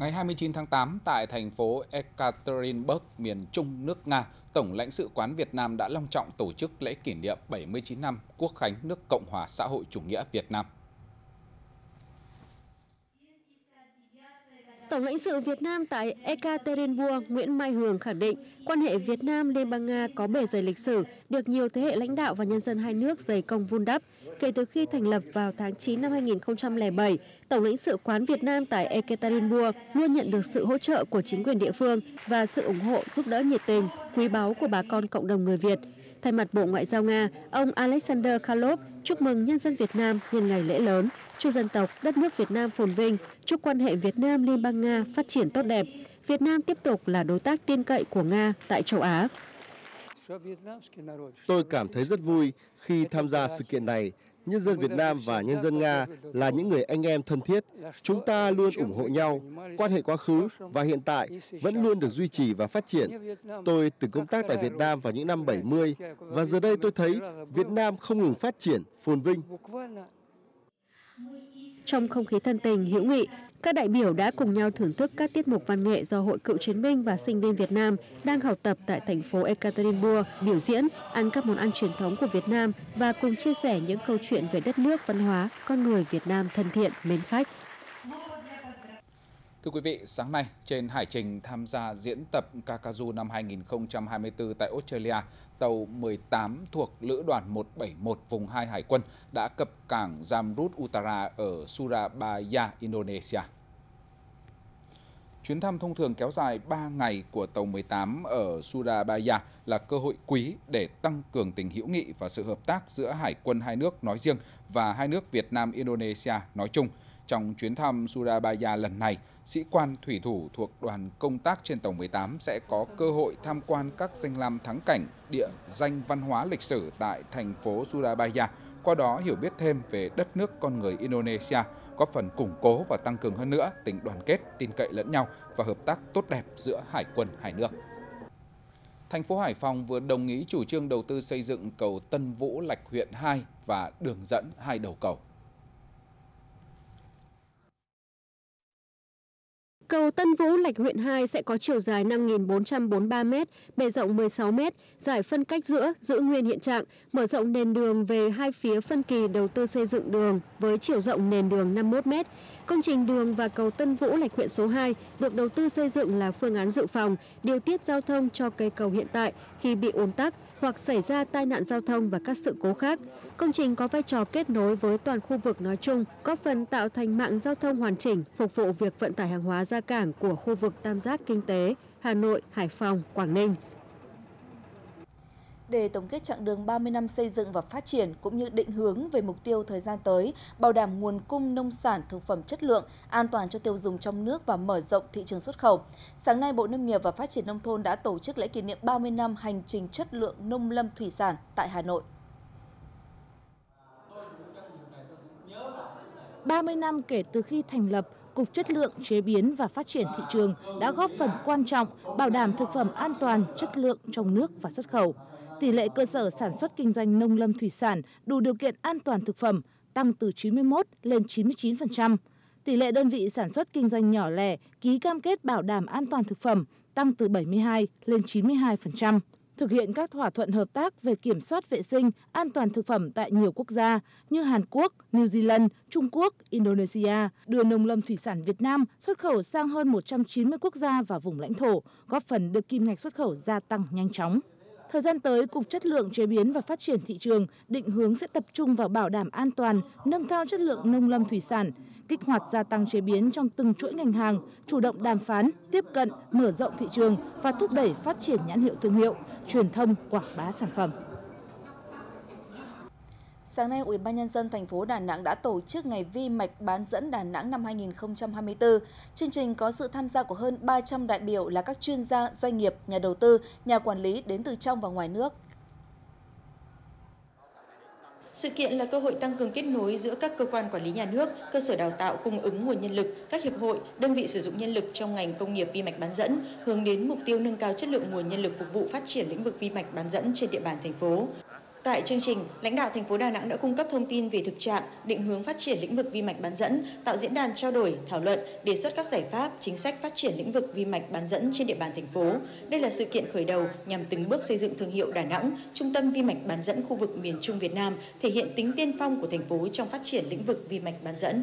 Ngày 29 tháng 8, tại thành phố Ekaterinburg, miền trung nước Nga, Tổng lãnh sự quán Việt Nam đã long trọng tổ chức lễ kỷ niệm 79 năm Quốc khánh nước Cộng hòa xã hội chủ nghĩa Việt Nam. Tổng lãnh sự Việt Nam tại Ekaterinburg Nguyễn Mai Hường khẳng định quan hệ Việt Nam Liên bang Nga có bề dày lịch sử, được nhiều thế hệ lãnh đạo và nhân dân hai nước dày công vun đắp. Kể từ khi thành lập vào tháng 9 năm 2007, Tổng lãnh sự quán Việt Nam tại Ekaterinburg luôn nhận được sự hỗ trợ của chính quyền địa phương và sự ủng hộ giúp đỡ nhiệt tình, quý báu của bà con cộng đồng người Việt. Thay mặt Bộ Ngoại giao Nga, ông Alexander Kalov chúc mừng nhân dân Việt Nam nhân ngày lễ lớn, chúc dân tộc đất nước Việt Nam phồn vinh, chúc quan hệ Việt Nam Liên bang Nga phát triển tốt đẹp. Việt Nam tiếp tục là đối tác tin cậy của Nga tại châu Á. Tôi cảm thấy rất vui khi tham gia sự kiện này. Nhân dân Việt Nam và nhân dân Nga là những người anh em thân thiết. Chúng ta luôn ủng hộ nhau. Quan hệ quá khứ và hiện tại vẫn luôn được duy trì và phát triển. Tôi từng công tác tại Việt Nam vào những năm 70 và giờ đây tôi thấy Việt Nam không ngừng phát triển, phồn vinh. Trong không khí thân tình, hữu nghị, các đại biểu đã cùng nhau thưởng thức các tiết mục văn nghệ do Hội Cựu chiến binh và sinh viên Việt Nam đang học tập tại thành phố Ekaterinburg biểu diễn, ăn các món ăn truyền thống của Việt Nam và cùng chia sẻ những câu chuyện về đất nước, văn hóa, con người Việt Nam thân thiện, mến khách. Thưa quý vị, sáng nay trên hải trình tham gia diễn tập Kakazu năm 2024 tại Australia, tàu 18 thuộc Lữ đoàn 171 vùng 2 Hải quân đã cập cảng Jamrud Utara ở Surabaya, Indonesia. Chuyến thăm thông thường kéo dài 3 ngày của tàu 18 ở Surabaya là cơ hội quý để tăng cường tình hữu nghị và sự hợp tác giữa hải quân hai nước nói riêng và hai nước Việt Nam Indonesia nói chung. Trong chuyến thăm Surabaya lần này, sĩ quan thủy thủ thuộc đoàn công tác trên tàu 18 sẽ có cơ hội tham quan các danh lam thắng cảnh, địa danh văn hóa lịch sử tại thành phố Surabaya, qua đó hiểu biết thêm về đất nước con người Indonesia, góp phần củng cố và tăng cường hơn nữa tình đoàn kết, tin cậy lẫn nhau và hợp tác tốt đẹp giữa hải quân hai nước. Thành phố Hải Phòng vừa đồng ý chủ trương đầu tư xây dựng cầu Tân Vũ Lạch huyện 2 và đường dẫn hai đầu cầu. Cầu Tân Vũ Lạch huyện 2 sẽ có chiều dài 5.443 m, bề rộng 16 m, giải phân cách giữa giữ nguyên hiện trạng, mở rộng nền đường về hai phía phân kỳ đầu tư xây dựng đường với chiều rộng nền đường 51 m. Công trình đường và cầu Tân Vũ Lạch huyện số 2 được đầu tư xây dựng là phương án dự phòng, điều tiết giao thông cho cây cầu hiện tại khi bị ùn tắc hoặc xảy ra tai nạn giao thông và các sự cố khác. Công trình có vai trò kết nối với toàn khu vực nói chung, góp phần tạo thành mạng giao thông hoàn chỉnh, phục vụ việc vận tải hàng hóa ra cảng của khu vực tam giác kinh tế Hà Nội, Hải Phòng, Quảng Ninh. Để tổng kết chặng đường 30 năm xây dựng và phát triển cũng như định hướng về mục tiêu thời gian tới, bảo đảm nguồn cung nông sản thực phẩm chất lượng, an toàn cho tiêu dùng trong nước và mở rộng thị trường xuất khẩu. Sáng nay, Bộ Nông nghiệp và Phát triển Nông thôn đã tổ chức lễ kỷ niệm 30 năm hành trình chất lượng nông lâm thủy sản tại Hà Nội. 30 năm kể từ khi thành lập, Cục Chất lượng, Chế biến và Phát triển thị trường đã góp phần quan trọng bảo đảm thực phẩm an toàn, chất lượng trong nước và xuất khẩu. Tỷ lệ cơ sở sản xuất kinh doanh nông lâm thủy sản đủ điều kiện an toàn thực phẩm tăng từ 91 lên 99%. Tỷ lệ đơn vị sản xuất kinh doanh nhỏ lẻ ký cam kết bảo đảm an toàn thực phẩm tăng từ 72 lên 92% thực hiện các thỏa thuận hợp tác về kiểm soát vệ sinh, an toàn thực phẩm tại nhiều quốc gia như Hàn Quốc, New Zealand, Trung Quốc, Indonesia, đưa nông lâm thủy sản Việt Nam xuất khẩu sang hơn 190 quốc gia và vùng lãnh thổ, góp phần đưa kim ngạch xuất khẩu gia tăng nhanh chóng. Thời gian tới, Cục Chất lượng Chế biến và Phát triển thị trường định hướng sẽ tập trung vào bảo đảm an toàn, nâng cao chất lượng nông lâm thủy sản, kích hoạt gia tăng chế biến trong từng chuỗi ngành hàng, chủ động đàm phán, tiếp cận, mở rộng thị trường và thúc đẩy phát triển nhãn hiệu thương hiệu, truyền thông quảng bá sản phẩm. Sáng nay, Ủy ban nhân dân thành phố Đà Nẵng đã tổ chức ngày vi mạch bán dẫn Đà Nẵng năm 2024. Chương trình có sự tham gia của hơn 300 đại biểu là các chuyên gia, doanh nghiệp, nhà đầu tư, nhà quản lý đến từ trong và ngoài nước. Sự kiện là cơ hội tăng cường kết nối giữa các cơ quan quản lý nhà nước, cơ sở đào tạo cung ứng nguồn nhân lực, các hiệp hội, đơn vị sử dụng nhân lực trong ngành công nghiệp vi mạch bán dẫn, hướng đến mục tiêu nâng cao chất lượng nguồn nhân lực phục vụ phát triển lĩnh vực vi mạch bán dẫn trên địa bàn thành phố. Tại chương trình, lãnh đạo thành phố Đà Nẵng đã cung cấp thông tin về thực trạng, định hướng phát triển lĩnh vực vi mạch bán dẫn, tạo diễn đàn trao đổi, thảo luận, đề xuất các giải pháp, chính sách phát triển lĩnh vực vi mạch bán dẫn trên địa bàn thành phố. Đây là sự kiện khởi đầu nhằm từng bước xây dựng thương hiệu Đà Nẵng, trung tâm vi mạch bán dẫn khu vực miền Trung Việt Nam, thể hiện tính tiên phong của thành phố trong phát triển lĩnh vực vi mạch bán dẫn.